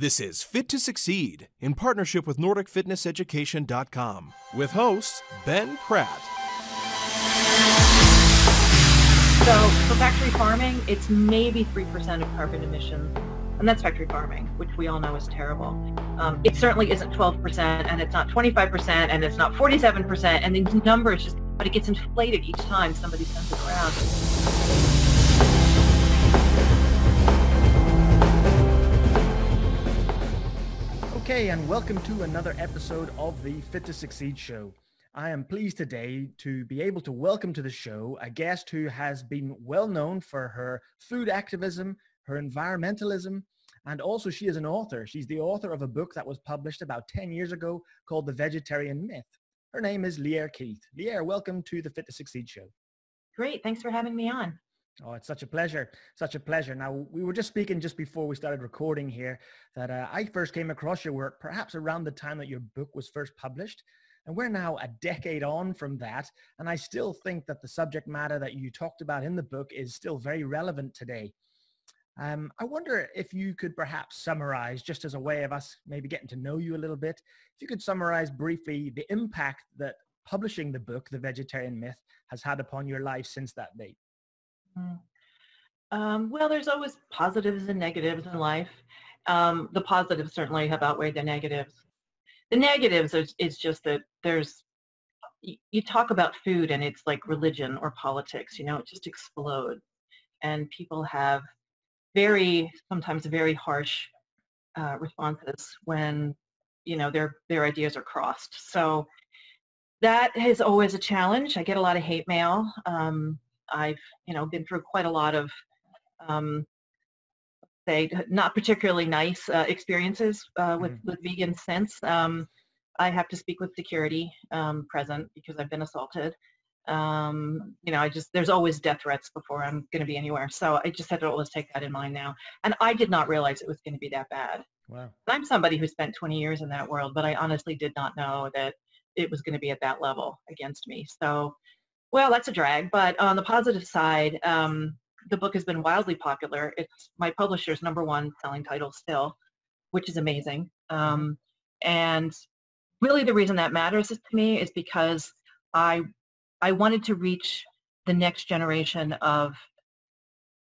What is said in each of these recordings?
This is Fit to Succeed in partnership with NordicFitnessEducation.com with hosts Ben Pratt. So for factory farming, it's maybe 3% of carbon emissions. And that's factory farming, which we all know is terrible. Um, it certainly isn't 12%, and it's not 25%, and it's not 47%, and these numbers just, but it gets inflated each time somebody sends it around. Okay, and welcome to another episode of the Fit to Succeed show. I am pleased today to be able to welcome to the show a guest who has been well known for her food activism, her environmentalism, and also she is an author. She's the author of a book that was published about 10 years ago called The Vegetarian Myth. Her name is Lierre Keith. Lierre, welcome to the Fit to Succeed show. Great. Thanks for having me on. Oh, it's such a pleasure. Such a pleasure. Now, we were just speaking just before we started recording here that uh, I first came across your work perhaps around the time that your book was first published. And we're now a decade on from that. And I still think that the subject matter that you talked about in the book is still very relevant today. Um, I wonder if you could perhaps summarize, just as a way of us maybe getting to know you a little bit, if you could summarize briefly the impact that publishing the book, The Vegetarian Myth, has had upon your life since that date. Mm. Um, well, there's always positives and negatives in life. Um, the positives certainly have outweighed the negatives. The negatives is, is just that there's, you, talk about food and it's like religion or politics, you know, it just explodes. And people have very, sometimes very harsh uh, responses when, you know, their, their ideas are crossed. So that is always a challenge. I get a lot of hate mail. Um, I've, you know, been through quite a lot of, um, say, not particularly nice uh, experiences uh, with, mm-hmm. with vegan since. Um, I have to speak with security um, present because I've been assaulted. Um, you know, I just, there's always death threats before I'm going to be anywhere. So I just had to always take that in mind now. And I did not realize it was going to be that bad. Wow. I'm somebody who spent 20 years in that world, but I honestly did not know that it was going to be at that level against me. So well, that's a drag. But on the positive side, um, the book has been wildly popular. It's my publisher's number one selling title still, which is amazing. Um, and really the reason that matters to me is because I, I wanted to reach the next generation of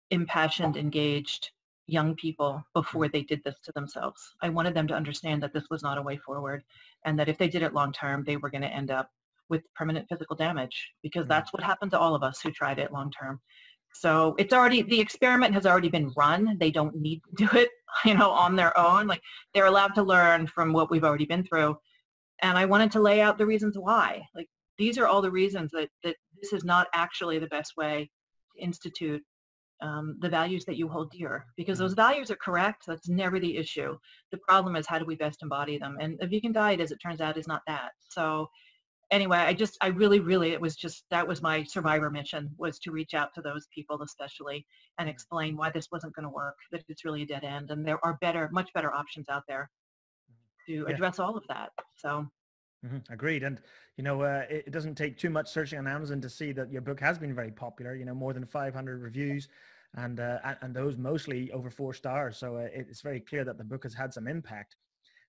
impassioned, engaged young people before they did this to themselves. I wanted them to understand that this was not a way forward and that if they did it long term, they were going to end up with permanent physical damage because mm-hmm. that's what happened to all of us who tried it long term. So it's already, the experiment has already been run. They don't need to do it, you know, on their own. Like they're allowed to learn from what we've already been through. And I wanted to lay out the reasons why. Like these are all the reasons that, that this is not actually the best way to institute um, the values that you hold dear because those mm-hmm. values are correct. That's never the issue. The problem is how do we best embody them? And a vegan diet, as it turns out, is not that. So anyway, I just, I really, really, it was just, that was my survivor mission was to reach out to those people especially and explain why this wasn't going to work, that it's really a dead end. And there are better, much better options out there to address yeah. all of that. So. Mm-hmm. Agreed. And, you know, uh, it, it, doesn't take too much searching on Amazon to see that your book has been very popular, you know, more than 500 reviews and, uh, and those mostly over four stars. So uh, it's very clear that the book has had some impact.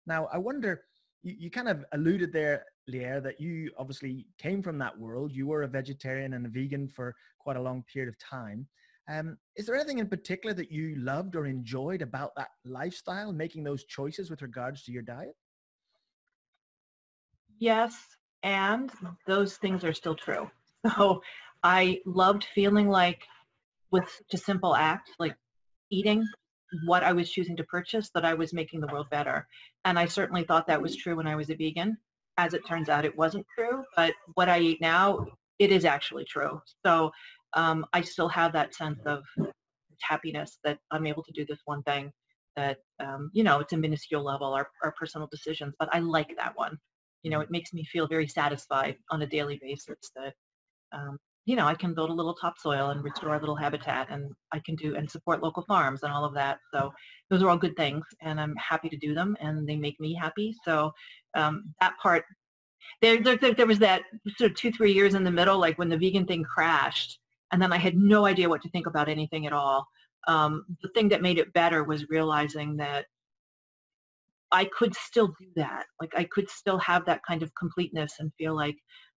Now, I wonder, you, kind of alluded there, Lierre, that you obviously came from that world. You were a vegetarian and a vegan for quite a long period of time. Um, is there anything in particular that you loved or enjoyed about that lifestyle, making those choices with regards to your diet? Yes, and those things are still true. So I loved feeling like with just simple act, like eating, what I was choosing to purchase that I was making the world better. And I certainly thought that was true when I was a vegan. As it turns out, it wasn't true. But what I eat now, it is actually true. So um, I still have that sense of happiness that I'm able to do this one thing that, um, you know, it's a minuscule level, our, our personal decisions, but I like that one. You know, it makes me feel very satisfied on a daily basis that um, you know, I can build a little topsoil and restore a little habitat and I can do and support local farms and all of that. So those are all good things and I'm happy to do them and they make me happy. So um, that part, there, there, there was that sort of two, three years in the middle, like when the vegan thing crashed and then I had no idea what to think about anything at all. Um, the thing that made it better was realizing that I could still do that. Like I could still have that kind of completeness and feel like,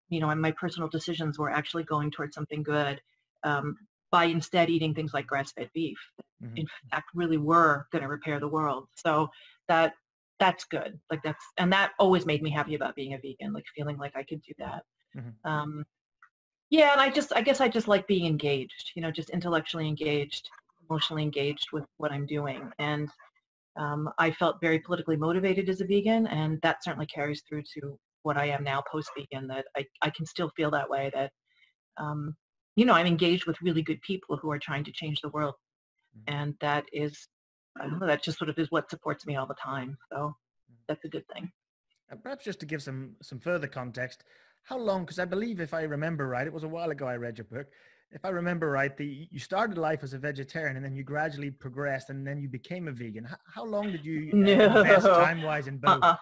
you know, and my personal decisions were actually going towards something good um, by instead eating things like grass-fed beef. Mm-hmm. In fact, really were going to repair the world. So that that's good. Like that's and that always made me happy about being a vegan. Like feeling like I could do that. Mm-hmm. Um, yeah, and I just I guess I just like being engaged. You know, just intellectually engaged, emotionally engaged with what I'm doing, and um, I felt very politically motivated as a vegan, and that certainly carries through to what I am now post-vegan. That I, I can still feel that way. That um, you know, I'm engaged with really good people who are trying to change the world, mm-hmm. and that is, I don't know, that just sort of is what supports me all the time. So mm-hmm. that's a good thing. And perhaps just to give some some further context, how long? Because I believe, if I remember right, it was a while ago I read your book if I remember right, the you started life as a vegetarian and then you gradually progressed and then you became a vegan. How, how long did you uh, no. invest time wise in both? Uh-uh.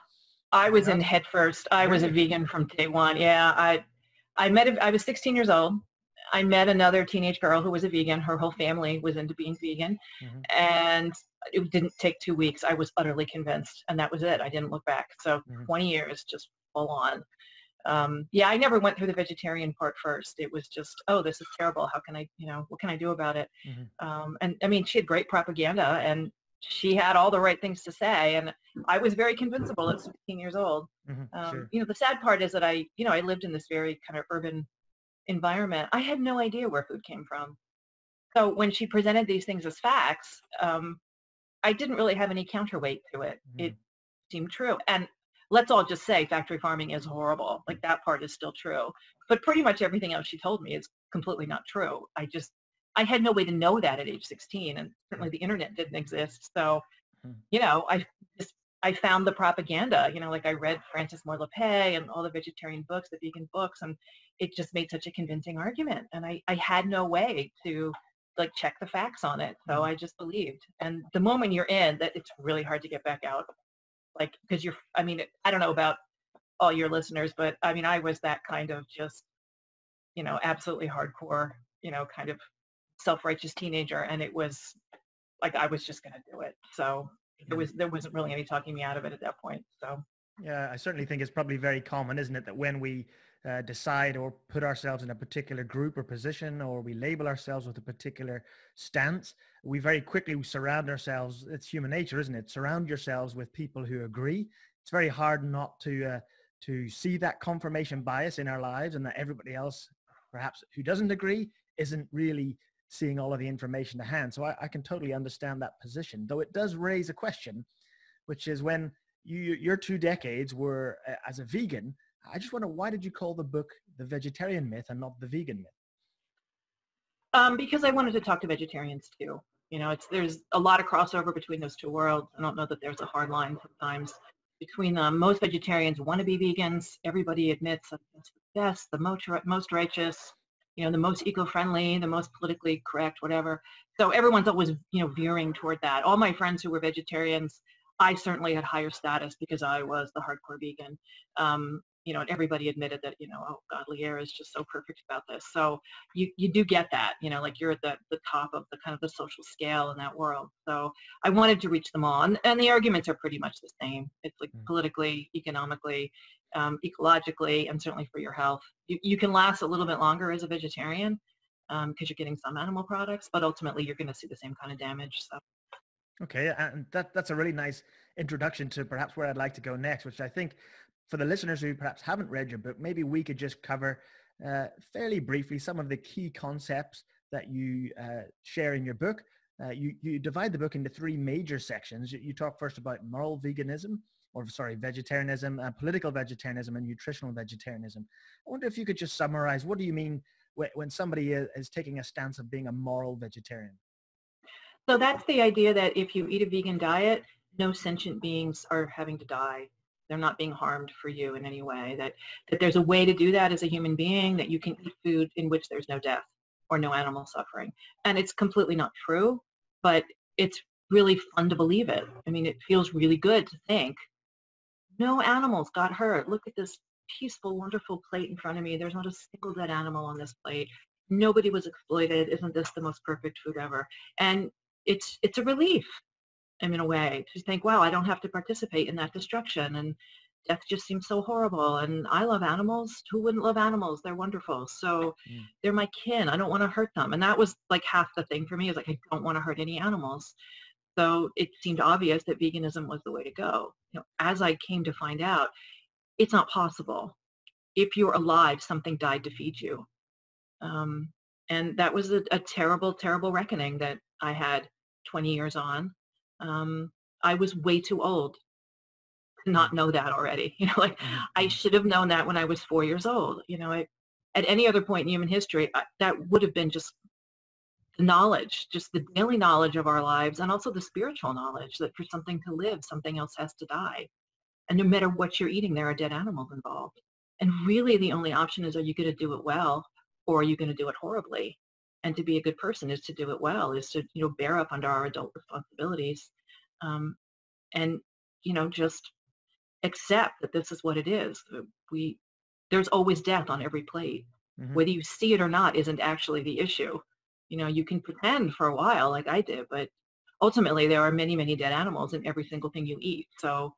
I was in head first. I was a vegan from day one. Yeah, I I met. A, I was 16 years old. I met another teenage girl who was a vegan. Her whole family was into being vegan, mm-hmm. and it didn't take two weeks. I was utterly convinced, and that was it. I didn't look back. So mm-hmm. 20 years just full on um, yeah, I never went through the vegetarian part first. It was just, oh, this is terrible. How can I, you know, what can I do about it? Mm-hmm. Um, and I mean, she had great propaganda and she had all the right things to say. And I was very convincible at 16 years old. Mm-hmm. Um, sure. You know, the sad part is that I, you know, I lived in this very kind of urban environment. I had no idea where food came from. So when she presented these things as facts, um, I didn't really have any counterweight to it. Mm-hmm. It seemed true. And let's all just say factory farming is horrible. Like that part is still true. But pretty much everything else she told me is completely not true. I just, I had no way to know that at age 16 and certainly the internet didn't exist. So, hmm. you know, I just, I found the propaganda, you know, like I read Frances Moore Lappé and all the vegetarian books, the vegan books, and it just made such a convincing argument. And I, I had no way to like check the facts on it. So hmm. I just believed. And the moment you're in that it's really hard to get back out like because you're i mean i don't know about all your listeners but i mean i was that kind of just you know absolutely hardcore you know kind of self-righteous teenager and it was like i was just going to do it. So there was there wasn't really any talking me out of it at that point so. Yeah i certainly think it's probably very common isn't it that when we uh, decide or put ourselves in a particular group or position or we label ourselves with a particular stance we very quickly surround ourselves it's human nature isn't it? Surround yourselves with people who agree. It's very hard not to uh, to see that confirmation bias in our lives and that everybody else perhaps who doesn't agree isn't really seeing all of the information to hand so I, I can totally understand that position though it does raise a question which is when you your two decades were as a vegan I just wonder why did you call the book The Vegetarian Myth and not The Vegan Myth? Um, because I wanted to talk to vegetarians too. You know, it's there's a lot of crossover between those two worlds. I don't know that there's a hard line sometimes between them. Most vegetarians want to be vegans. Everybody admits that that's the best, the most, most righteous, you know, the most eco-friendly, the most politically correct, whatever. So everyone's always, you know, veering toward that. All my friends who were vegetarians, I certainly had higher status because I was the hardcore vegan. Um, you know, and everybody admitted that, you know, oh, God, Lierre is just so perfect about this. So you, you do get that, you know, like you're at the, the top of the kind of the social scale in that world. So I wanted to reach them all. And, and the arguments are pretty much the same. It's like mm. politically, economically, um, ecologically, and certainly for your health. You, you can last a little bit longer as a vegetarian because um, you're getting some animal products, but ultimately you're going to see the same kind of damage. So. Okay, and that, that's a really nice introduction to perhaps where I'd like to go next, which I think for the listeners who perhaps haven't read your book, maybe we could just cover uh, fairly briefly some of the key concepts that you uh, share in your book. Uh, you, you divide the book into three major sections. You, you, talk first about moral veganism, or sorry, vegetarianism, uh, political vegetarianism, and nutritional vegetarianism. I wonder if you could just summarize, what do you mean when somebody is taking a stance of being a moral vegetarian? So that's the idea that if you eat a vegan diet, no sentient beings are having to die they're not being harmed for you in any way that that there's a way to do that as a human being that you can eat food in which there's no death or no animal suffering and it's completely not true but it's really fun to believe it i mean it feels really good to think no animals got hurt look at this peaceful wonderful plate in front of me there's not a single dead animal on this plate nobody was exploited isn't this the most perfect food ever and it's it's a relief in a way to think, wow, I don't have to participate in that destruction. And death just seems so horrible. And I love animals. Who wouldn't love animals? They're wonderful. So mm. they're my kin. I don't want to hurt them. And that was like half the thing for me is like, I don't want to hurt any animals. So it seemed obvious that veganism was the way to go. You know, as I came to find out, it's not possible. If you're alive, something died to feed you. Um, and that was a, a, terrible, terrible reckoning that I had 20 years on. Um, I was way too old to not know that already. You know, like I mm-hmm. should have known that when I was four years old. You know, I, at any other point in human history, I, that would have been just knowledge, just the daily knowledge of our lives and also the spiritual knowledge that for something to live, something else has to die. And no matter what you're eating, there are dead animals involved. And really the only option is, are you going to do it well or are you going to do it horribly? And to be a good person is to do it well, is to, you know, bear up under our adult responsibilities um, and, you know, just accept that this is what it is. We, there's always death on every plate. Mm-hmm. Whether you see it or not isn't actually the issue. You know, you can pretend for a while like I did, but ultimately there are many, many dead animals in every single thing you eat. So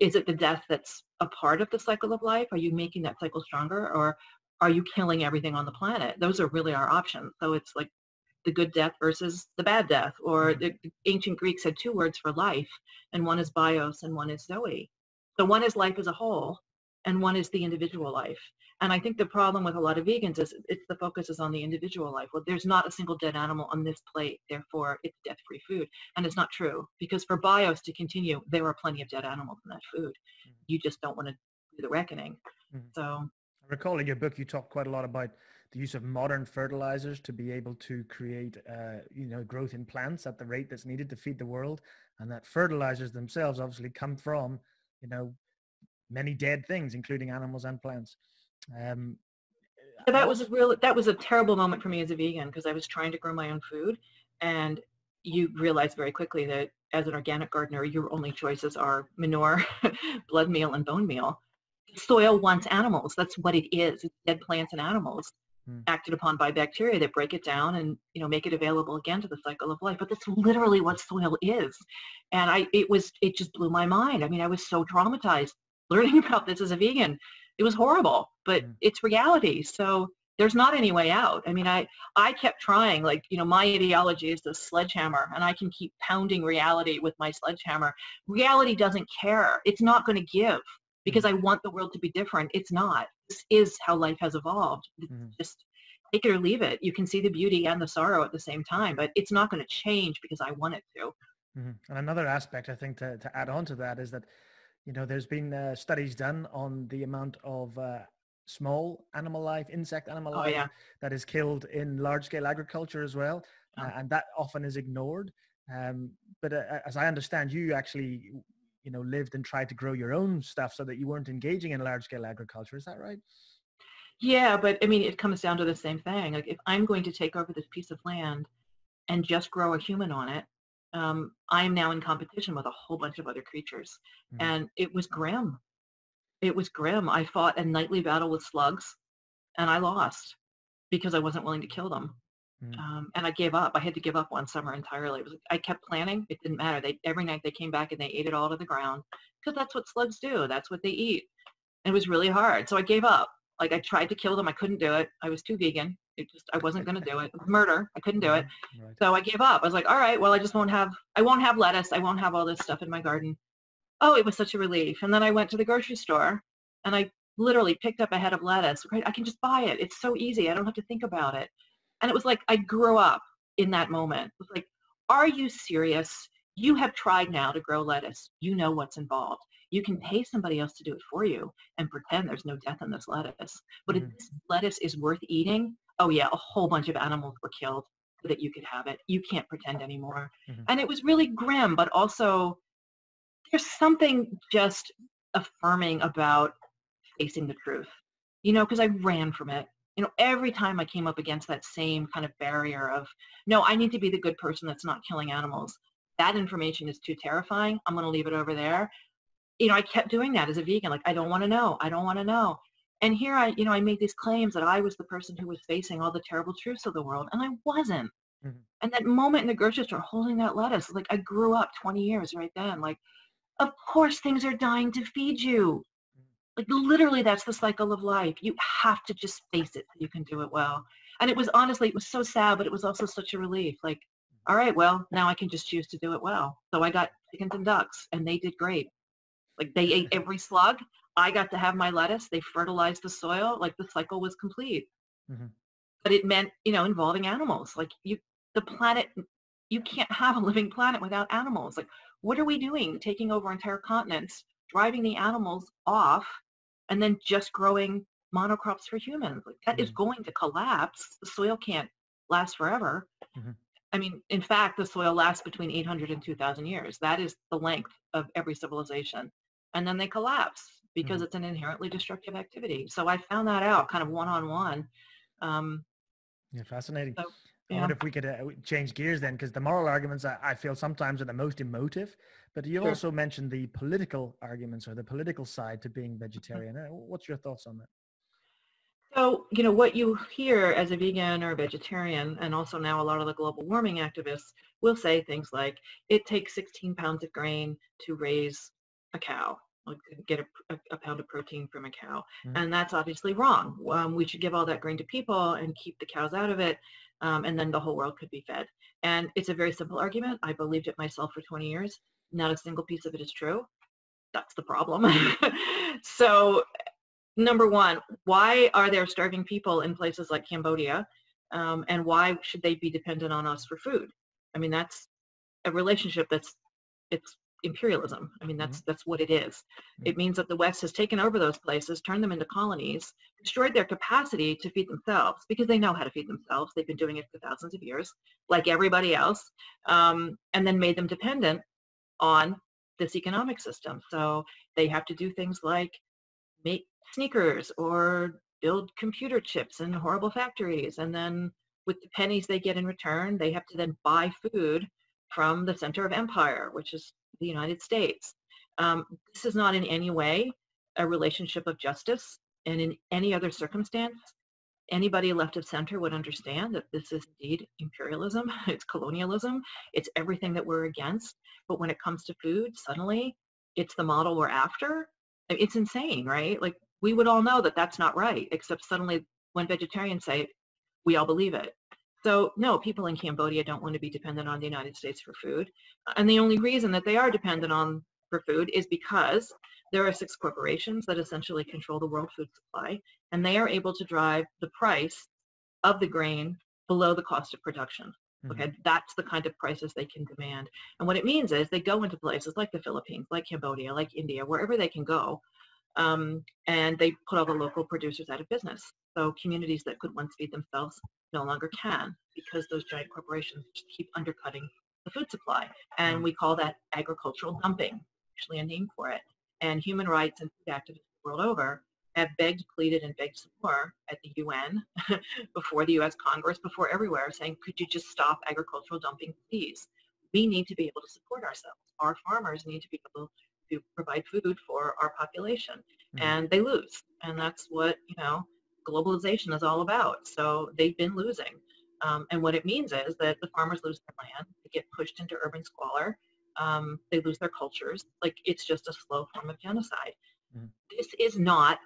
is it the death that's a part of the cycle of life? Are you making that cycle stronger or are you killing everything on the planet? Those are really our options. So it's like the good death versus the bad death. Or mm-hmm. the ancient Greeks had two words for life, and one is bios and one is zoe. So one is life as a whole, and one is the individual life. And I think the problem with a lot of vegans is it's the focus is on the individual life. Well, there's not a single dead animal on this plate, therefore it's death-free food. And it's not true because for bios to continue, there are plenty of dead animals in that food. Mm-hmm. You just don't want to do the reckoning. Mm-hmm. So I recall in your book you talk quite a lot about the use of modern fertilizers to be able to create, uh, you know, growth in plants at the rate that's needed to feed the world, and that fertilizers themselves obviously come from, you know, many dead things, including animals and plants. Um, so that was a real that was a terrible moment for me as a vegan because I was trying to grow my own food and you realize very quickly that as an organic gardener your only choices are manure, blood meal and bone meal. Soil wants animals. That's what it is. It's dead plants and animals hmm. acted upon by bacteria that break it down and you know make it available again to the cycle of life. But that's literally what soil is. And I it was it just blew my mind. I mean I was so traumatized learning about this as a vegan it was horrible, but mm. it's reality. So there's not any way out. I mean, I, I kept trying, like, you know, my ideology is the sledgehammer and I can keep pounding reality with my sledgehammer. Reality doesn't care. It's not going to give because mm. I want the world to be different. It's not. This is how life has evolved. Mm. Just take it or leave it. You can see the beauty and the sorrow at the same time, but it's not going to change because I want it to. Mm-hmm. And another aspect I think to, to add on to that is that you know, there's been uh, studies done on the amount of uh, small animal life, insect animal oh, life yeah. that is killed in large scale agriculture as well. Oh. Uh, and that often is ignored. Um, but uh, as I understand, you actually, you know, lived and tried to grow your own stuff so that you weren't engaging in large scale agriculture. Is that right? Yeah, but I mean, it comes down to the same thing. Like if I'm going to take over this piece of land and just grow a human on it, um, I am now in competition with a whole bunch of other creatures. Mm. And it was grim. It was grim. I fought a nightly battle with slugs and I lost because I wasn't willing to kill them. Mm. Um, and I gave up. I had to give up one summer entirely. Was, I kept planning. It didn't matter. They every night they came back and they ate it all to the ground because that's what slugs do. That's what they eat. And it was really hard. So I gave up. Like I tried to kill them. I couldn't do it. I was too vegan. It just I wasn't going to do it. it murder. I couldn't do it. Right. So I gave up. I was like, all right, well, I just won't have I won't have lettuce. I won't have all this stuff in my garden. Oh, it was such a relief. And then I went to the grocery store and I literally picked up a head of lettuce. Right, I can just buy it. It's so easy. I don't have to think about it. And it was like I grew up in that moment. It was like, are you serious? You have tried now to grow lettuce. You know what's involved. You can pay somebody else to do it for you and pretend there's no death in this lettuce. But mm-hmm. if this lettuce is worth eating, oh yeah, a whole bunch of animals were killed so that you could have it. You can't pretend anymore. Mm-hmm. And it was really grim, but also there's something just affirming about facing the truth, you know, because I ran from it. You know, every time I came up against that same kind of barrier of, no, I need to be the good person that's not killing animals. That information is too terrifying. I'm going to leave it over there. You know, I kept doing that as a vegan. Like, I don't want to know. I don't want to know. And here I, you know, I made these claims that I was the person who was facing all the terrible truths of the world, and I wasn't. Mm-hmm. And that moment in the grocery store holding that lettuce, like I grew up 20 years right then. Like, of course things are dying to feed you. Like literally that's the cycle of life. You have to just face it so you can do it well. And it was honestly, it was so sad, but it was also such a relief. Like, all right, well, now I can just choose to do it well. So I got chickens and ducks and they did great. Like they ate every slug. I got to have my lettuce. They fertilized the soil. Like the cycle was complete. Mm-hmm. But it meant, you know, involving animals. Like you, the planet, you can't have a living planet without animals. Like what are we doing? Taking over entire continents, driving the animals off, and then just growing monocrops for humans. Like that mm-hmm. is going to collapse. The soil can't last forever. Mm-hmm. I mean, in fact, the soil lasts between 800 and 2,000 years. That is the length of every civilization. And then they collapse because mm-hmm. it's an inherently destructive activity. So I found that out kind of one-on-one. Um, yeah, fascinating. So, yeah. I wonder if we could uh, change gears then, because the moral arguments I, I, feel sometimes are the most emotive, but you sure. also mentioned the political arguments or the political side to being mm-hmm. vegetarian. Uh, what's your thoughts on that? So, you know, what you hear as a vegan or a vegetarian, and also now a lot of the global warming activists will say things like, it takes 16 pounds of grain to raise a cow, get a, a pound of protein from a cow. Mm-hmm. And that's obviously wrong. Um, we should give all that grain to people and keep the cows out of it um, and then the whole world could be fed. And it's a very simple argument. I believed it myself for 20 years. Not a single piece of it is true. That's the problem. so number one, why are there starving people in places like Cambodia? Um, and why should they be dependent on us for food? I mean, that's a relationship that's it's imperialism. I mean, that's mm-hmm. that's what it is. Mm-hmm. It means that the West has taken over those places, turned them into colonies, destroyed their capacity to feed themselves because they know how to feed themselves. They've been doing it for thousands of years, like everybody else, um, and then made them dependent on this economic system. So they have to do things like make sneakers or build computer chips in horrible factories, and then with the pennies they get in return, they have to then buy food from the center of empire, which is the United States. Um, this is not in any way a relationship of justice. And in any other circumstance, anybody left of center would understand that this is indeed imperialism, it's colonialism, it's everything that we're against. But when it comes to food, suddenly it's the model we're after. It's insane, right? Like we would all know that that's not right, except suddenly when vegetarians say it, we all believe it. So no, people in Cambodia don't want to be dependent on the United States for food. And the only reason that they are dependent on for food is because there are six corporations that essentially control the world food supply, and they are able to drive the price of the grain below the cost of production. Mm-hmm. Okay, that's the kind of prices they can demand. And what it means is they go into places like the Philippines, like Cambodia, like India, wherever they can go, um, and they put all the local producers out of business. So communities that could once feed themselves no longer can because those giant corporations keep undercutting the food supply. And we call that agricultural dumping, actually a name for it. And human rights and food activists the world over have begged, pleaded, and begged some more at the UN, before the US Congress, before everywhere, saying, could you just stop agricultural dumping, please? We need to be able to support ourselves. Our farmers need to be able to provide food for our population. Mm-hmm. And they lose. And that's what, you know, globalization is all about. So they've been losing. Um, and what it means is that the farmers lose their land, they get pushed into urban squalor, um, they lose their cultures. Like it's just a slow form of genocide. Mm-hmm. This is not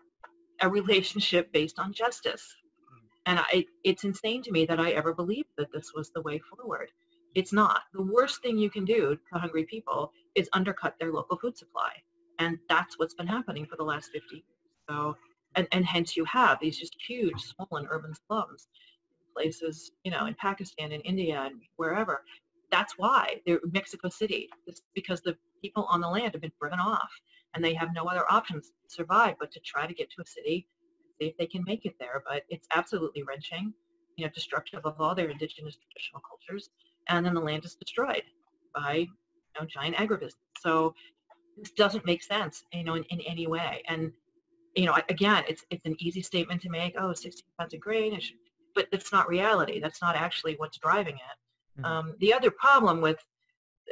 a relationship based on justice. Mm-hmm. And I, it's insane to me that I ever believed that this was the way forward. It's not. The worst thing you can do to hungry people is undercut their local food supply. And that's what's been happening for the last 50 years. So and, and hence you have these just huge swollen urban slums places, you know, in Pakistan and India and wherever. That's why they're Mexico City. It's because the people on the land have been driven off and they have no other options to survive but to try to get to a city see if they can make it there. But it's absolutely wrenching, you know, destructive of all their indigenous traditional cultures. And then the land is destroyed by, you know, giant agribusiness. So this doesn't make sense, you know, in, in any way. And you know, again, it's it's an easy statement to make. Oh, 16 pounds of grain, but it's not reality. That's not actually what's driving it. Mm-hmm. Um, the other problem with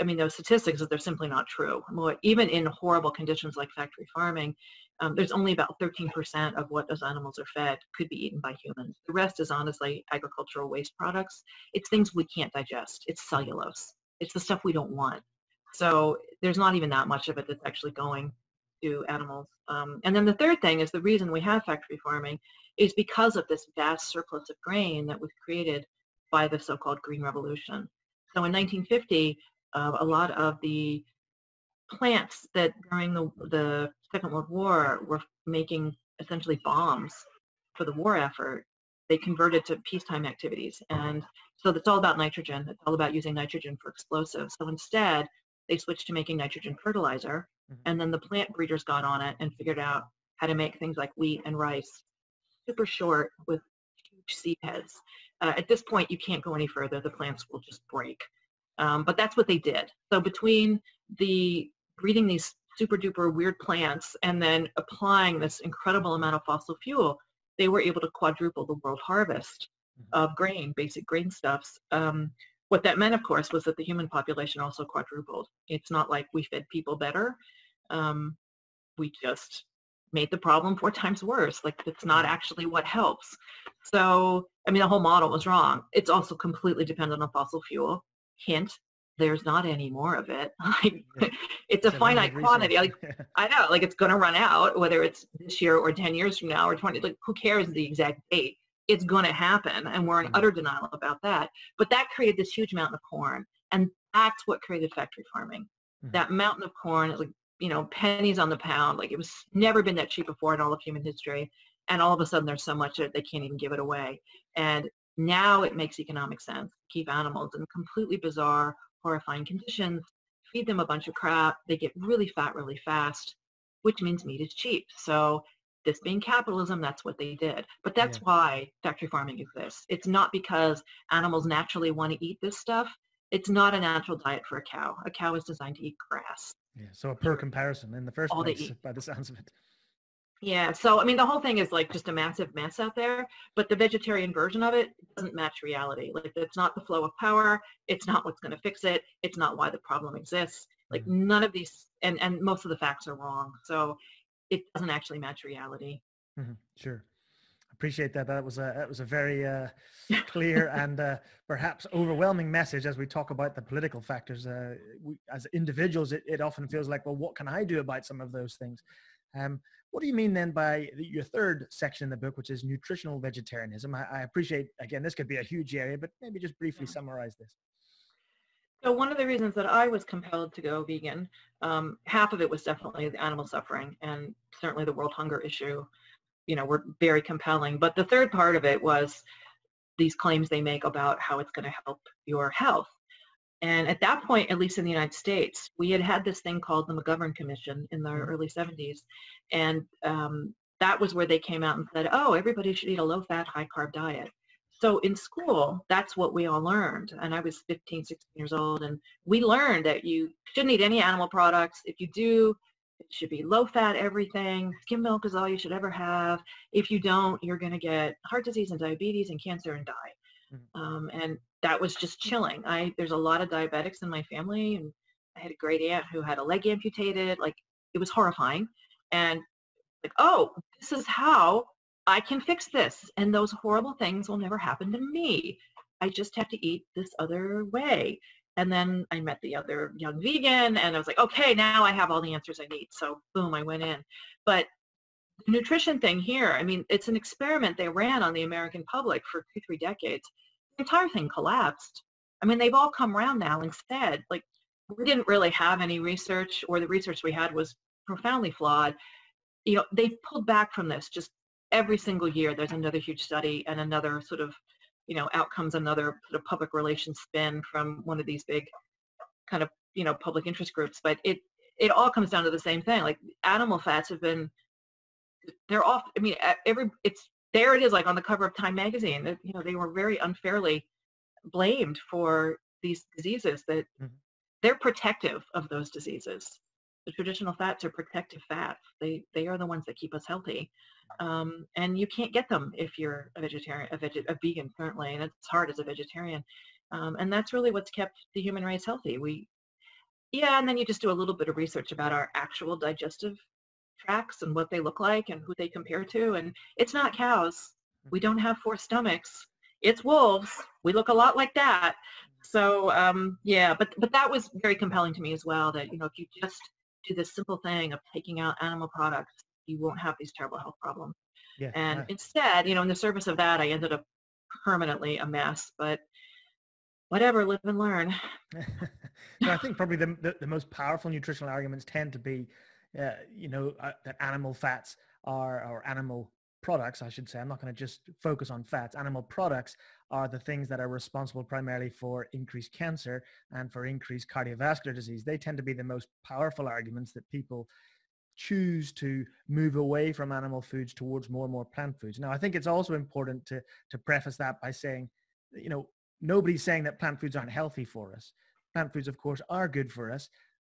I mean, those statistics that they're simply not true. Even in horrible conditions like factory farming, um, there's only about 13% of what those animals are fed could be eaten by humans. The rest is honestly agricultural waste products. It's things we can't digest. It's cellulose. It's the stuff we don't want. So there's not even that much of it that's actually going to animals. Um, and then the third thing is the reason we have factory farming is because of this vast surplus of grain that was created by the so-called Green Revolution. So in 1950, uh, a lot of the plants that during the, the Second World War were making essentially bombs for the war effort, they converted to peacetime activities. And so it's all about nitrogen. It's all about using nitrogen for explosives. So instead, they switched to making nitrogen fertilizer. Mm-hmm. And then the plant breeders got on it and figured out how to make things like wheat and rice super short with huge seed heads. Uh, at this point, you can't go any further. The plants will just break. Um, but that's what they did. So between the breeding these super duper weird plants and then applying this incredible amount of fossil fuel, they were able to quadruple the world harvest mm-hmm. of grain, basic grain stuffs. Um, what that meant, of course, was that the human population also quadrupled. It's not like we fed people better. Um, we just made the problem four times worse. Like it's not mm-hmm. actually what helps. So, I mean, the whole model was wrong. It's also completely dependent on fossil fuel. Hint, there's not any more of it. Like, yeah. it's a finite quantity. Like I know, like it's going to run out, whether it's this year or 10 years from now or 20. Like who cares the exact date? It's going to happen, and we're in mm-hmm. utter denial about that. But that created this huge mountain of corn, and that's what created factory farming. Mm-hmm. That mountain of corn, like you know, pennies on the pound. Like it was never been that cheap before in all of human history. And all of a sudden there's so much that they can't even give it away. And now it makes economic sense to keep animals in completely bizarre, horrifying conditions, feed them a bunch of crap. They get really fat really fast, which means meat is cheap. So this being capitalism, that's what they did. But that's yeah. why factory farming exists. It's not because animals naturally want to eat this stuff. It's not a natural diet for a cow. A cow is designed to eat grass. Yeah, so a poor comparison in the first All place, by the sounds of it. Yeah, so I mean, the whole thing is like just a massive mess out there, but the vegetarian version of it doesn't match reality. Like, it's not the flow of power. It's not what's going to fix it. It's not why the problem exists. Like, mm-hmm. none of these, and and most of the facts are wrong. So it doesn't actually match reality. Mm-hmm. Sure I appreciate that. That was a that was a very uh, clear and uh, perhaps overwhelming message as we talk about the political factors. Uh, we, as individuals, it, it often feels like, well, what can I do about some of those things? Um, what do you mean then by your third section in the book, which is nutritional vegetarianism? I, I appreciate again, this could be a huge area, but maybe just briefly summarize this. So one of the reasons that I was compelled to go vegan, um, half of it was definitely the animal suffering and certainly the world hunger issue you know, were very compelling. But the third part of it was these claims they make about how it's going to help your health. And at that point, at least in the United States, we had had this thing called the McGovern Commission in the mm-hmm. early 70s. And um, that was where they came out and said, oh, everybody should eat a low-fat, high-carb diet. So in school, that's what we all learned. And I was 15, 16 years old. And we learned that you shouldn't eat any animal products. If you do, it should be low fat everything. Skim milk is all you should ever have. If you don't, you're going to get heart disease and diabetes and cancer and die. Mm-hmm. Um, and that was just chilling. I there's a lot of diabetics in my family, and I had a great aunt who had a leg amputated. Like it was horrifying, and like oh, this is how I can fix this, and those horrible things will never happen to me. I just have to eat this other way. And then I met the other young vegan and I was like, okay, now I have all the answers I need. So boom, I went in. But the nutrition thing here, I mean, it's an experiment they ran on the American public for two, three decades. The entire thing collapsed. I mean, they've all come around now instead. Like we didn't really have any research or the research we had was profoundly flawed. You know, they've pulled back from this just every single year. There's another huge study and another sort of you know, out comes another sort of public relations spin from one of these big kind of, you know, public interest groups. But it, it all comes down to the same thing. Like animal fats have been, they're off, I mean, every, it's, there it is, like on the cover of Time magazine, that, you know, they were very unfairly blamed for these diseases that mm-hmm. they're protective of those diseases. The traditional fats are protective fats. They, they are the ones that keep us healthy um, and you can't get them if you're a vegetarian, a, veg- a vegan currently, and it's hard as a vegetarian. Um, and that's really what's kept the human race healthy. We, Yeah, and then you just do a little bit of research about our actual digestive tracts and what they look like and who they compare to. And it's not cows. We don't have four stomachs. It's wolves. We look a lot like that. So um, yeah, but but that was very compelling to me as well. That you know, if you just do this simple thing of taking out animal products, you won't have these terrible health problems. Yeah, and instead, you know, in the service of that, I ended up permanently a mess. But whatever, live and learn. no, I think probably the, the, the most powerful nutritional arguments tend to be, uh, you know, uh, that animal fats are or animal products, I should say. I'm not going to just focus on fats. Animal products are the things that are responsible primarily for increased cancer and for increased cardiovascular disease. They tend to be the most powerful arguments that people choose to move away from animal foods towards more and more plant foods. Now, I think it's also important to, to preface that by saying, you know, nobody's saying that plant foods aren't healthy for us. Plant foods, of course, are good for us,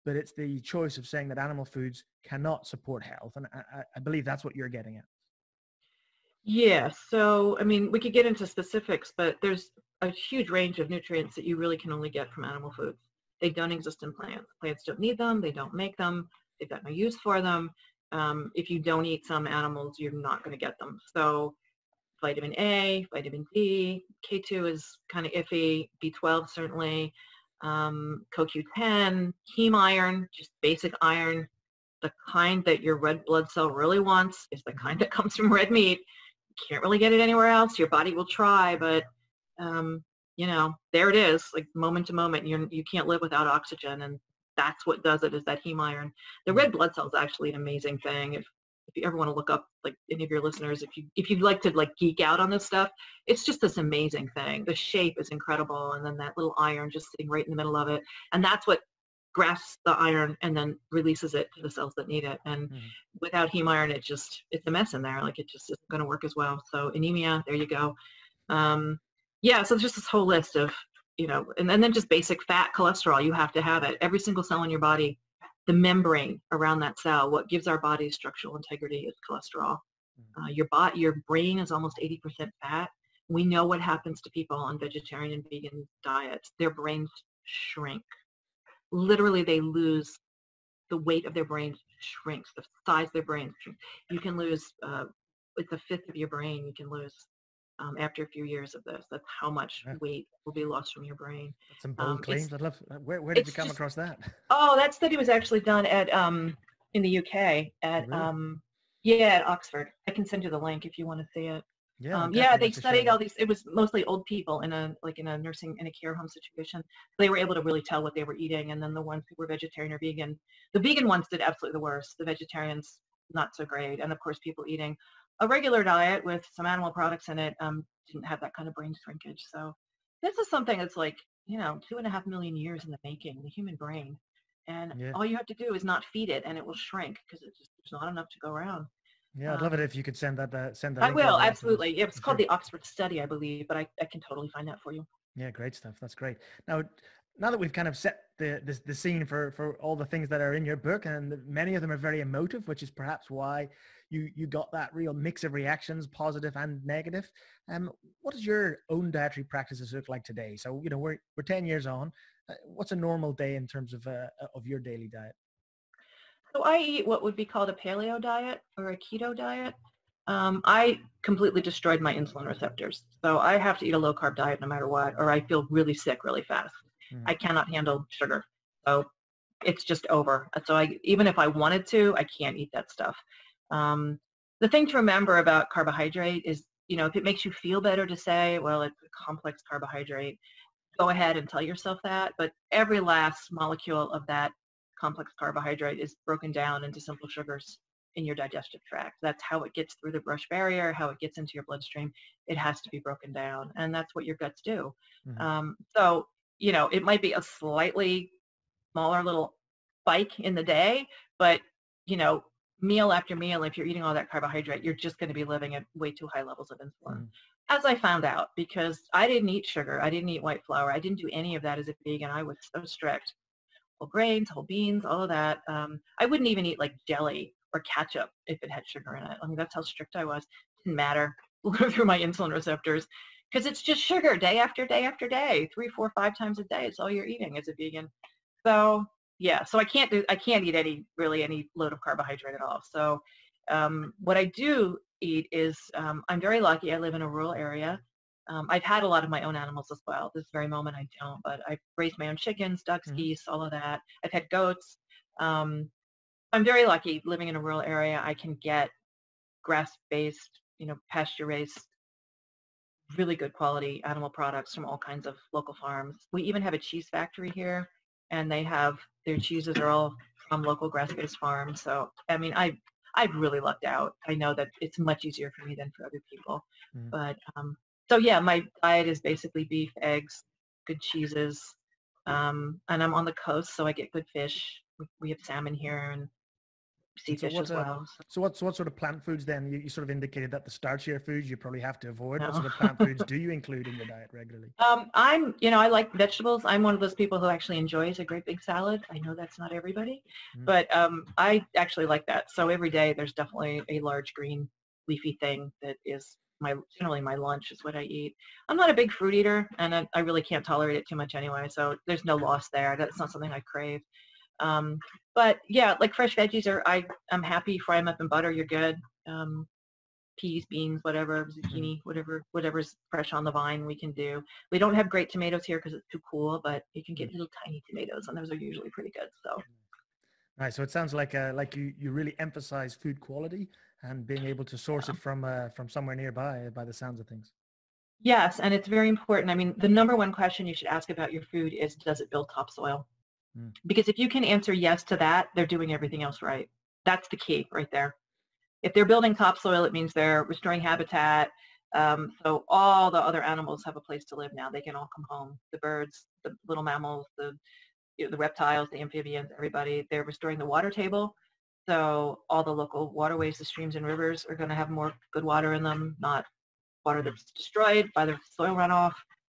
but it's the choice of saying that animal foods cannot support health. And I, I believe that's what you're getting at. Yeah, so I mean, we could get into specifics, but there's a huge range of nutrients that you really can only get from animal foods. They don't exist in plants. Plants don't need them. They don't make them. They've got no use for them. Um, if you don't eat some animals, you're not going to get them. So vitamin A, vitamin D, K2 is kind of iffy, B12 certainly, um, CoQ10, heme iron, just basic iron. The kind that your red blood cell really wants is the kind that comes from red meat You can't really get it anywhere else. Your body will try, but um, you know, there it is, like moment to moment. You you can't live without oxygen, and that's what does it. Is that heme iron? The red blood cell is actually an amazing thing. If if you ever want to look up, like any of your listeners, if you if you'd like to like geek out on this stuff, it's just this amazing thing. The shape is incredible, and then that little iron just sitting right in the middle of it, and that's what grasps the iron and then releases it to the cells that need it. And mm-hmm. without heme iron, it just, it's a mess in there. Like it just isn't going to work as well. So anemia, there you go. Um, yeah, so there's just this whole list of, you know, and, and then just basic fat, cholesterol, you have to have it. Every single cell in your body, the membrane around that cell, what gives our body structural integrity is cholesterol. Mm-hmm. Uh, your, bot, your brain is almost 80% fat. We know what happens to people on vegetarian and vegan diets. Their brains shrink literally they lose the weight of their brain shrinks, the size of their brain shrinks. You can lose, uh, it's a fifth of your brain you can lose um, after a few years of this. That's how much yeah. weight will be lost from your brain. That's some bold um, claims. I'd love, uh, where, where did you come just, across that? Oh, that study was actually done at, um, in the UK at, really? um, yeah, at Oxford. I can send you the link if you want to see it. Yeah, um, yeah, they studied all these. It was mostly old people in a like in a nursing in a care home situation. They were able to really tell what they were eating, and then the ones who were vegetarian or vegan, the vegan ones did absolutely the worst. The vegetarians not so great, and of course people eating a regular diet with some animal products in it um, didn't have that kind of brain shrinkage. So this is something that's like you know two and a half million years in the making, the human brain, and yeah. all you have to do is not feed it, and it will shrink because it's just, there's not enough to go around. Yeah, I'd love it um, if you could send that uh, send that. I will absolutely. It's called the Oxford Study, I believe, but I, I can totally find that for you. Yeah, great stuff. That's great. Now, now that we've kind of set the, the, the scene for for all the things that are in your book, and many of them are very emotive, which is perhaps why you you got that real mix of reactions, positive and negative. Um, what does your own dietary practices look like today? So you know we're we're ten years on. Uh, what's a normal day in terms of uh, of your daily diet? So I eat what would be called a paleo diet or a keto diet. Um, I completely destroyed my insulin receptors. So I have to eat a low carb diet no matter what, or I feel really sick really fast. Mm. I cannot handle sugar. So it's just over. So I, even if I wanted to, I can't eat that stuff. Um, the thing to remember about carbohydrate is, you know, if it makes you feel better to say, well, it's a complex carbohydrate, go ahead and tell yourself that. But every last molecule of that complex carbohydrate is broken down into simple sugars in your digestive tract. That's how it gets through the brush barrier, how it gets into your bloodstream. It has to be broken down, and that's what your guts do. Mm-hmm. Um, so, you know, it might be a slightly smaller little spike in the day, but, you know, meal after meal, if you're eating all that carbohydrate, you're just going to be living at way too high levels of insulin. Mm-hmm. As I found out, because I didn't eat sugar, I didn't eat white flour, I didn't do any of that as a vegan. I was so strict whole grains, whole beans, all of that. Um, I wouldn't even eat like jelly or ketchup if it had sugar in it. I mean, that's how strict I was. It didn't matter through my insulin receptors because it's just sugar day after day after day, three, four, five times a day. It's all you're eating as a vegan. So yeah, so I can't do I can't eat any really any load of carbohydrate at all. So um, what I do eat is um, I'm very lucky. I live in a rural area. Um, I've had a lot of my own animals as well. This very moment I don't, but I've raised my own chickens, ducks, mm-hmm. geese, all of that. I've had goats. Um, I'm very lucky living in a rural area. I can get grass-based, you know, pasture-raised, really good quality animal products from all kinds of local farms. We even have a cheese factory here, and they have their cheeses are all from local grass-based farms. So, I mean, I I've really lucked out. I know that it's much easier for me than for other people. Mm. But um, so yeah, my diet is basically beef, eggs, good cheeses, um, and I'm on the coast, so I get good fish. We, we have salmon here and sea so fish as well. so what, what sort of plant foods then? You, you, sort of indicated that the starchier foods you probably have to avoid. No. What sort of plant foods do you include in your diet regularly? Um, I'm, you know, I like vegetables. I'm one of those people who actually enjoys a great big salad. I know that's not everybody, mm. but um, I actually like that. So every day there's definitely a large green leafy thing that is my generally my lunch is what I eat. I'm not a big fruit eater, and I, I really can't tolerate it too much anyway. So there's no loss there. That's not something I crave. Um, but yeah, like fresh veggies are, I, I'm happy, fry them up in butter, you're good. Um, peas, beans, whatever, mm-hmm. zucchini, whatever, whatever's fresh on the vine we can do. We don't have great tomatoes here because it's too cool, but you can get mm. little tiny tomatoes and those are usually pretty good. So. Right. So it sounds like uh, like you, you really emphasize food quality and being able to source it from uh, from somewhere nearby by the sounds of things. Yes, and it's very important. I mean, the number one question you should ask about your food is, does it build topsoil? Mm. Because if you can answer yes to that, they're doing everything else right. That's the key right there. If they're building topsoil, it means they're restoring habitat. Um, so all the other animals have a place to live now. They can all come home. The birds, the little mammals, the you know, the reptiles, the amphibians, everybody. They're restoring the water table. So all the local waterways, the streams and rivers are going to have more good water in them, not water that's destroyed by the soil runoff.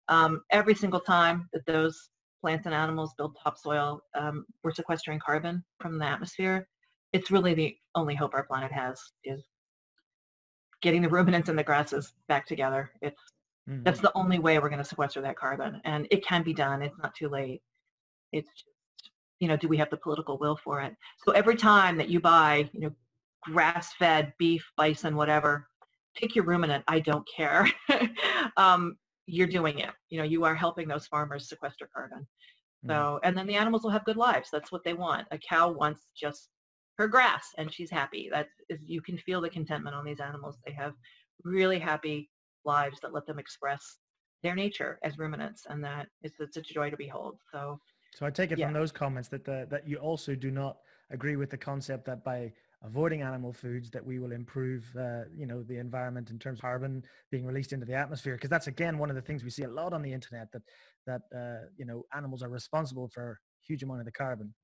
Um, every single time that those plants and animals build topsoil, um, we're sequestering carbon from the atmosphere. It's really the only hope our planet has is getting the ruminants and the grasses back together. It's mm-hmm. that's the only way we're going to sequester that carbon, and it can be done. It's not too late. It's just, you know, do we have the political will for it? So every time that you buy, you know, grass-fed beef, bison, whatever, pick your ruminant. I don't care. um, you're doing it. You know, you are helping those farmers sequester carbon. So, mm. and then the animals will have good lives. That's what they want. A cow wants just her grass and she's happy. That is, you can feel the contentment on these animals. They have really happy lives that let them express their nature as ruminants and that is it's a joy to behold. So, so I take it yeah. from those comments that the, that you also do not agree with the concept that by avoiding animal foods that we will improve uh, you know the environment in terms of carbon being released into the atmosphere because that's again one of the things we see a lot on the internet that that uh, you know animals are responsible for a huge amount of the carbon.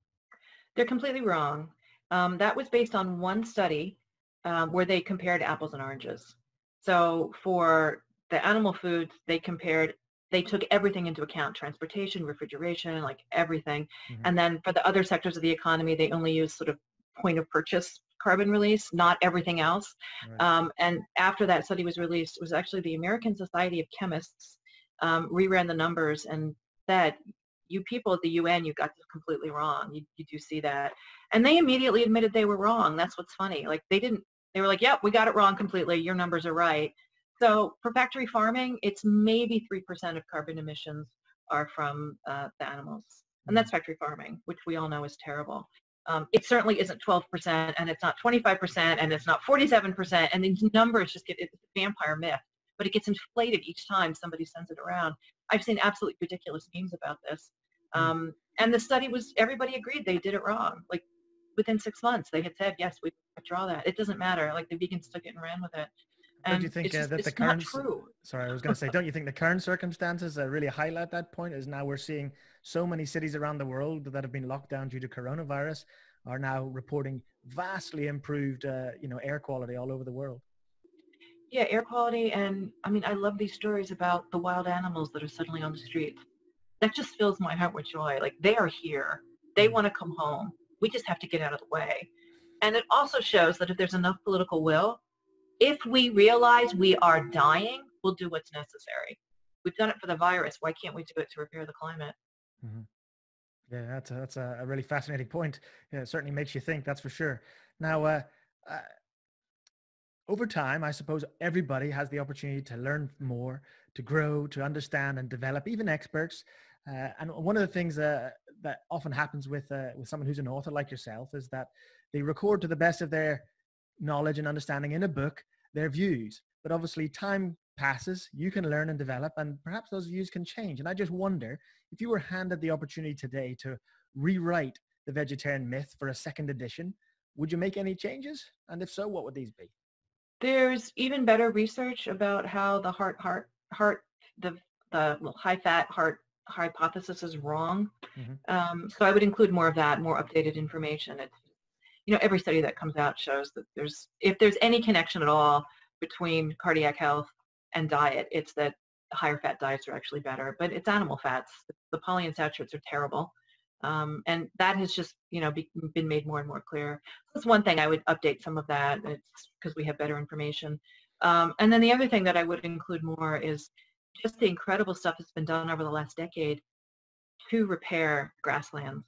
They're completely wrong. Um, that was based on one study um, where they compared apples and oranges. So for the animal foods they compared they took everything into account transportation refrigeration like everything. Mm-hmm. and then for the other sectors of the economy they only use sort of point of purchase carbon release, not everything else. Right. Um, and after that study was released, it was actually the American Society of Chemists um, reran the numbers and said, you people at the UN, you got this completely wrong. You, you do see that. And they immediately admitted they were wrong. That's what's funny. Like they didn't, they were like, yep, we got it wrong completely. Your numbers are right. So for factory farming, it's maybe 3% of carbon emissions are from uh, the animals. And that's mm. factory farming, which we all know is terrible. Um, it certainly isn't 12% and it's not 25% and it's not 47% and these numbers just get, it's a vampire myth, but it gets inflated each time somebody sends it around. I've seen absolutely ridiculous memes about this. Hmm. Um, and the study was, everybody agreed they did it wrong. Like within six months, they had said, yes, we withdraw that. It doesn't matter. Like the vegans took it and ran with it. And don't you think uh, just, that the current sorry, I was going to say, don't you think the current circumstances uh, really highlight that point? Is now we're seeing so many cities around the world that have been locked down due to coronavirus are now reporting vastly improved, uh, you know, air quality all over the world. Yeah, air quality, and I mean, I love these stories about the wild animals that are suddenly on the streets. That just fills my heart with joy. Like they are here. They mm. want to come home. We just have to get out of the way. And it also shows that if there's enough political will, if we realize we are dying, we'll do what's necessary. We've done it for the virus. Why can't we do it to repair the climate? Mm-hmm. Yeah, that's a, that's a really fascinating point. Yeah, it certainly makes you think, that's for sure. Now, uh, uh, over time, I suppose everybody has the opportunity to learn more, to grow, to understand and develop, even experts. Uh, and one of the things uh, that often happens with uh, with someone who's an author like yourself is that they record to the best of their knowledge and understanding in a book their views. But obviously, time passes, you can learn and develop, and perhaps those views can change. And I just wonder if you were handed the opportunity today to rewrite the vegetarian myth for a second edition, would you make any changes? And if so, what would these be? There's even better research about how the heart, heart, heart, the the high fat heart hypothesis is wrong. Mm-hmm. Um, so I would include more of that, more updated information. It's, you know, every study that comes out shows that there's, if there's any connection at all between cardiac health and diet, it's that higher fat diets are actually better, but it's animal fats. The polyunsaturates are terrible. Um, and that has just, you know, be, been made more and more clear. That's one thing I would update some of that. It's because we have better information. Um, and then the other thing that I would include more is just the incredible stuff that's been done over the last decade to repair grasslands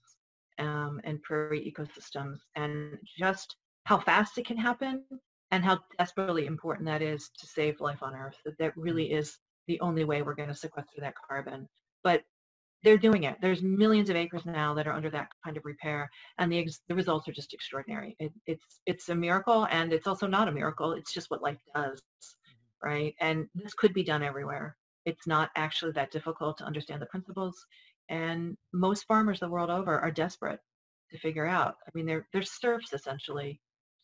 um, and prairie ecosystems and just how fast it can happen and how desperately important that is to save life on Earth. That that mm-hmm. really is the only way we're going to sequester that carbon. But they're doing it. There's millions of acres now that are under that kind of repair, and the the results are just extraordinary. It, it's it's a miracle, and it's also not a miracle. It's just what life does, mm-hmm. right? And this could be done everywhere. It's not actually that difficult to understand the principles. And most farmers the world over are desperate to figure out. I mean, they're, they're serfs essentially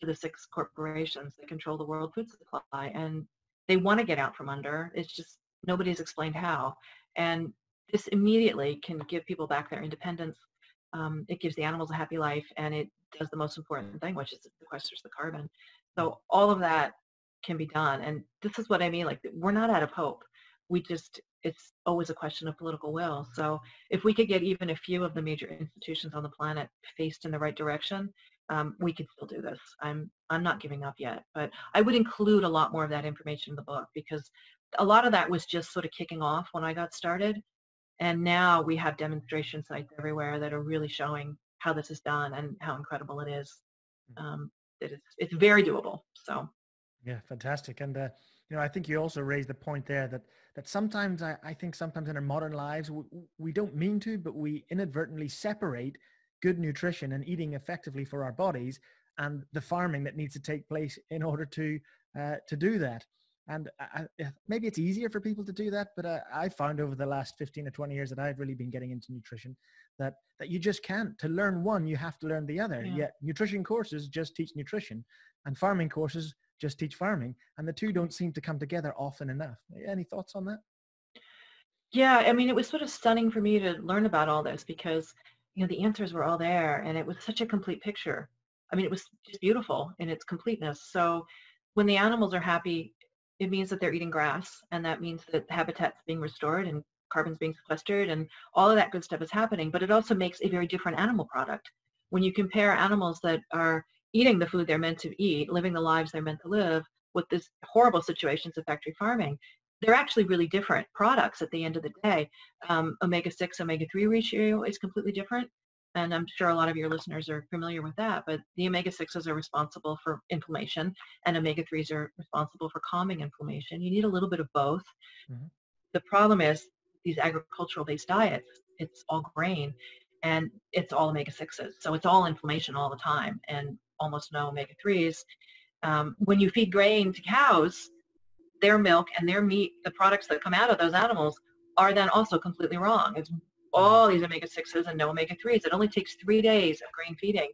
the six corporations that control the world food supply. And they want to get out from under. It's just nobody's explained how. And this immediately can give people back their independence. Um, it gives the animals a happy life and it does the most important thing, which is it sequesters the carbon. So all of that can be done. And this is what I mean. Like we're not out of hope we just it's always a question of political will. So if we could get even a few of the major institutions on the planet faced in the right direction, um, we could still do this. I'm I'm not giving up yet, but I would include a lot more of that information in the book because a lot of that was just sort of kicking off when I got started, and now we have demonstration sites everywhere that are really showing how this is done and how incredible it is. Mm. Um, it is it's very doable. So yeah, fantastic. And uh, you know, I think you also raised the point there that that sometimes I, I think sometimes in our modern lives we, we don't mean to, but we inadvertently separate good nutrition and eating effectively for our bodies and the farming that needs to take place in order to uh, to do that. And I, maybe it's easier for people to do that, but uh, I found over the last 15 or 20 years that I've really been getting into nutrition that, that you just can't. To learn one, you have to learn the other. Yeah. Yet nutrition courses just teach nutrition and farming courses just teach farming and the two don't seem to come together often enough any thoughts on that yeah i mean it was sort of stunning for me to learn about all this because you know the answers were all there and it was such a complete picture. I mean it was just beautiful in its completeness. So when the animals are happy it means that they're eating grass and that means that habitat's being restored and carbon's being sequestered and all of that good stuff is happening but it also makes a very different animal product. When you compare animals that are eating the food they're meant to eat, living the lives they're meant to live with this horrible situations of factory farming, they're actually really different products at the end of the day. Um, omega-6, omega-3 ratio is completely different. And I'm sure a lot of your listeners are familiar with that, but the omega-6s are responsible for inflammation and omega-3s are responsible for calming inflammation. You need a little bit of both. Mm-hmm. The problem is these agricultural-based diets, it's all grain and it's all omega-6s. So it's all inflammation all the time. And almost no omega-3s. Um, when you feed grain to cows, their milk and their meat, the products that come out of those animals are then also completely wrong. It's all these omega-6s and no omega-3s. It only takes three days of grain feeding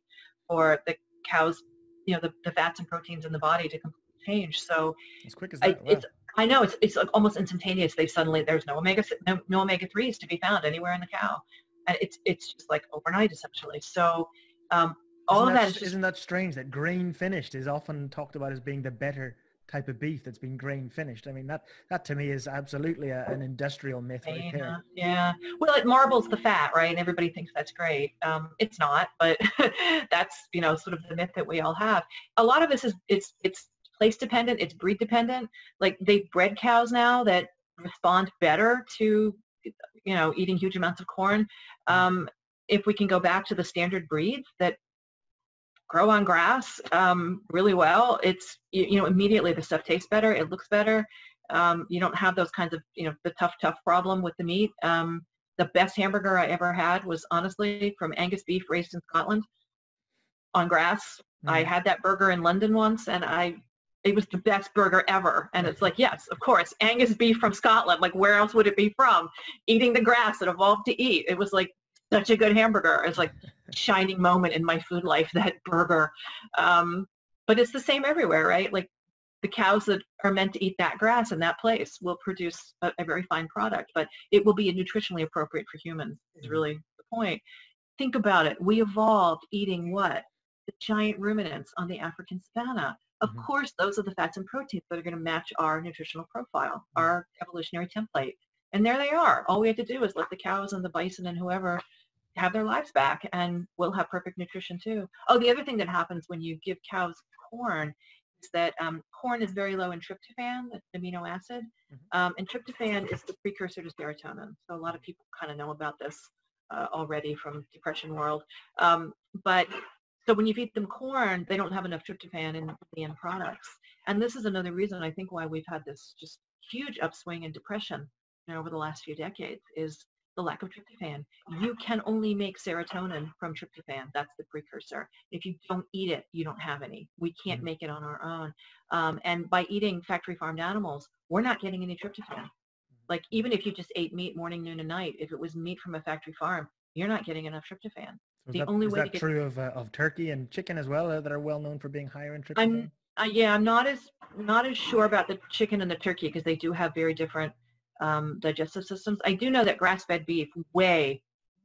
for the cows, you know, the, the fats and proteins in the body to completely change. So as quick as that, I, wow. it's, I know it's, it's like almost instantaneous. They suddenly, there's no omega, no, no omega-3s to be found anywhere in the cow. And it's, it's just like overnight essentially. So um, all isn't of that, that is just, isn't that strange that grain finished is often talked about as being the better type of beef that's been grain finished. I mean, that that to me is absolutely a, an industrial myth right yeah, there. Yeah. Well, it marbles the fat, right? And everybody thinks that's great. Um, it's not, but that's you know sort of the myth that we all have. A lot of this is it's it's place dependent. It's breed dependent. Like they bred cows now that respond better to you know eating huge amounts of corn. Mm. Um, if we can go back to the standard breeds that grow on grass um, really well, it's, you, you, know, immediately the stuff tastes better, it looks better. Um, you don't have those kinds of, you know, the tough, tough problem with the meat. Um, the best hamburger I ever had was honestly from Angus beef raised in Scotland on grass. Mm. I had that burger in London once and I it was the best burger ever. And it's like, yes, of course, Angus beef from Scotland. Like, where else would it be from? Eating the grass that evolved to eat. It was like such a good hamburger. It's like shining moment in my food life, that burger. Um, but it's the same everywhere, right? Like the cows that are meant to eat that grass in that place will produce a, a very fine product, but it will be nutritionally appropriate for humans is mm-hmm. really the point. Think about it. We evolved eating what? The giant ruminants on the African savanna of mm-hmm. course, those are the fats and proteins that are going to match our nutritional profile, mm-hmm. our evolutionary template. And there they are. All we have to do is let the cows and the bison and whoever have their lives back and we'll have perfect nutrition too. Oh, the other thing that happens when you give cows corn is that um, corn is very low in tryptophan, that's amino acid. Mm-hmm. Um, and tryptophan is the precursor to serotonin. So a lot of people kind of know about this uh, already from depression world. Um, but so when you feed them corn, they don't have enough tryptophan in the end products. And this is another reason I think why we've had this just huge upswing in depression know, over the last few decades is the lack of tryptophan. You can only make serotonin from tryptophan. That's the precursor. If you don't eat it, you don't have any. We can't mm-hmm. make it on our own. Um, and by eating factory farmed animals, we're not getting any tryptophan. Like even if you just ate meat morning, noon, and night, if it was meat from a factory farm, you're not getting enough tryptophan. So the that, only way that to get true of uh, of turkey and chicken as well uh, that are well known for being higher in tryptophan? I'm, uh, yeah, I'm not as not as sure about the chicken and the turkey because they do have very different um, digestive systems. I do know that grass-fed beef way,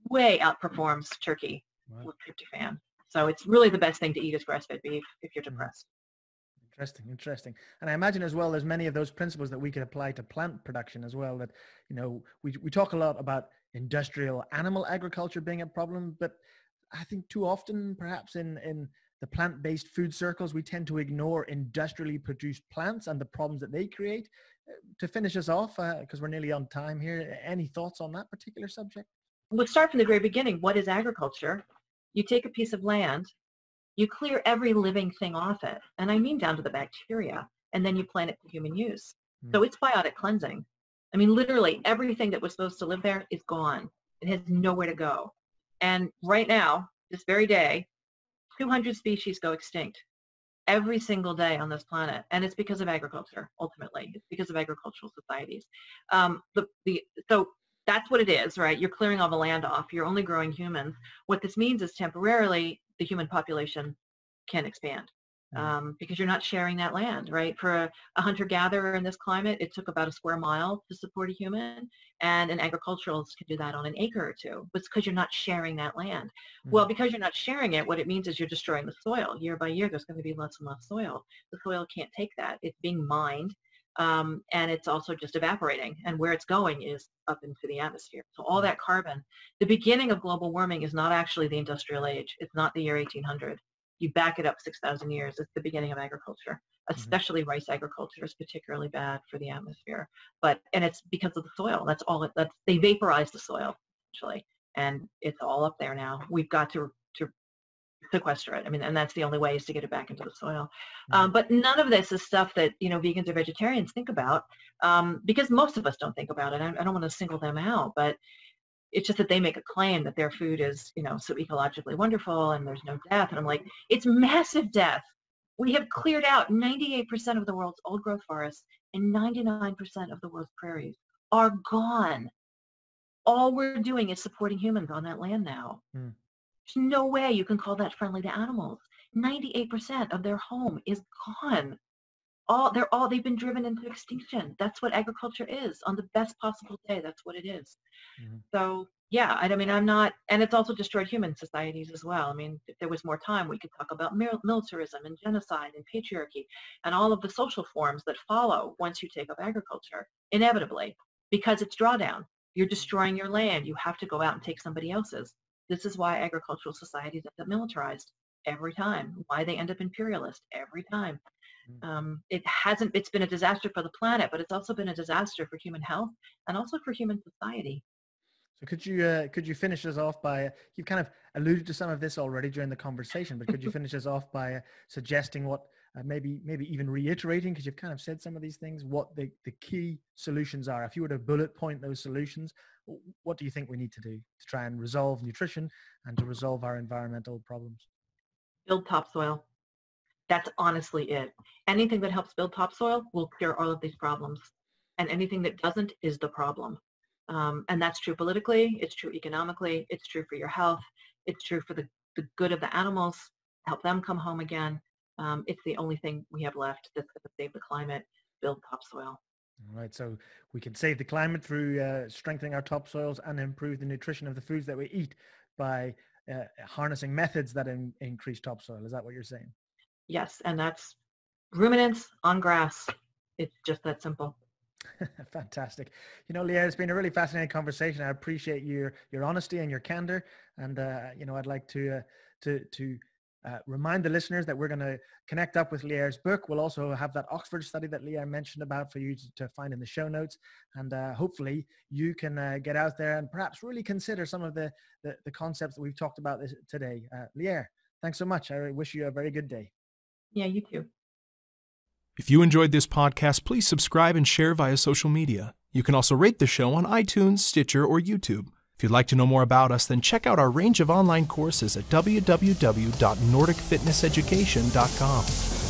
way outperforms turkey wow. with tryptophan. So it's really the best thing to eat is grass-fed beef if you're mm-hmm. depressed. Interesting, interesting. And I imagine as well, there's many of those principles that we could apply to plant production as well. That you know, we we talk a lot about industrial animal agriculture being a problem, but I think too often, perhaps in, in the plant-based food circles, we tend to ignore industrially produced plants and the problems that they create. To finish us off, because uh, we're nearly on time here, any thoughts on that particular subject? We'll start from the very beginning. What is agriculture? You take a piece of land, you clear every living thing off it, and I mean down to the bacteria, and then you plant it for human use. Mm. So it's biotic cleansing. I mean, literally everything that was supposed to live there is gone. It has nowhere to go. And right now, this very day, 200 species go extinct every single day on this planet. And it's because of agriculture, ultimately. It's because of agricultural societies. Um, the, the, so that's what it is, right? You're clearing all the land off. You're only growing humans. What this means is temporarily the human population can expand. Mm. um, because you're not sharing that land, right? For a, a hunter-gatherer in this climate, it took about a square mile to support a human, and an agriculturalist can do that on an acre or two. But it's because you're not sharing that land. Mm-hmm. Well, because you're not sharing it, what it means is you're destroying the soil. Year by year, there's going to be less and less soil. The soil can't take that. It's being mined, um, and it's also just evaporating. And where it's going is up into the atmosphere. So all mm. that carbon, the beginning of global warming is not actually the industrial age. It's not the year 1800 you back it up 6,000 years, it's the beginning of agriculture. Mm-hmm. Especially mm-hmm. rice agriculture is particularly bad for the atmosphere. But and it's because of the soil. That's all. It, that's they vaporize the soil actually, and it's all up there now. We've got to to sequester it. I mean, and that's the only way is to get it back into the soil. Mm-hmm. Um, but none of this is stuff that you know vegans or vegetarians think about um, because most of us don't think about it. I, I don't want to single them out, but it's just that they make a claim that their food is, you know, so ecologically wonderful and there's no death. And I'm like, it's massive death. We have cleared out 98% of the world's old growth forests and 99% of the world's prairies are gone. All we're doing is supporting humans on that land now. Mm. There's no way you can call that friendly to animals. 98% of their home is gone all they're all they've been driven into extinction. That's what agriculture is on the best possible day that's what it is. Mm-hmm. so yeah I, I, mean i'm not and it's also destroyed human societies as well. I mean if there was more time we could talk about militarism and genocide and patriarchy and all of the social forms that follow once you take up agriculture inevitably because it's drawdown. You're destroying your land. You have to go out and take somebody else's. This is why agricultural societies end up militarized every time why they end up imperialist every time Mm. Um, it hasn't, it's been a disaster for the planet, but it's also been a disaster for human health and also for human society. So could you uh, could you finish us off by you've kind of alluded to some of this already during the conversation, but could you finish us off by uh, suggesting what uh, maybe maybe even reiterating because you've kind of said some of these things what the, the key solutions are if you were to bullet point those solutions what do you think we need to do to try and resolve nutrition and to resolve our environmental problems build topsoil. That's honestly it. Anything that helps build topsoil will cure all of these problems and anything that doesn't is the problem. Um, and that's true politically it's true economically it's true for your health it's true for the, the good of the animals help them come home again. Um, it's the only thing we have left that's going to save the climate, build topsoil. All right, so we can save the climate through uh, strengthening our topsoils and improve the nutrition of the foods that we eat by uh, harnessing methods that in, increase topsoil. Is that what you're saying? Yes, and that's ruminants on grass. It's just that simple. Fantastic. You know, Lierre, it's been a really fascinating conversation. I appreciate your your honesty and your candor, and uh, you know, I'd like to uh, to to uh, remind the listeners that we're going to connect up with Lierre's book. We'll also have that Oxford study that Lierre mentioned about for you to, to find in the show notes. And uh, hopefully you can uh, get out there and perhaps really consider some of the, the, the concepts that we've talked about this, today. Uh, Lierre, thanks so much. I wish you a very good day. Yeah, you too. If you enjoyed this podcast, please subscribe and share via social media. You can also rate the show on iTunes, Stitcher, or YouTube. If you'd like to know more about us, then check out our range of online courses at www.nordicfitnesseducation.com.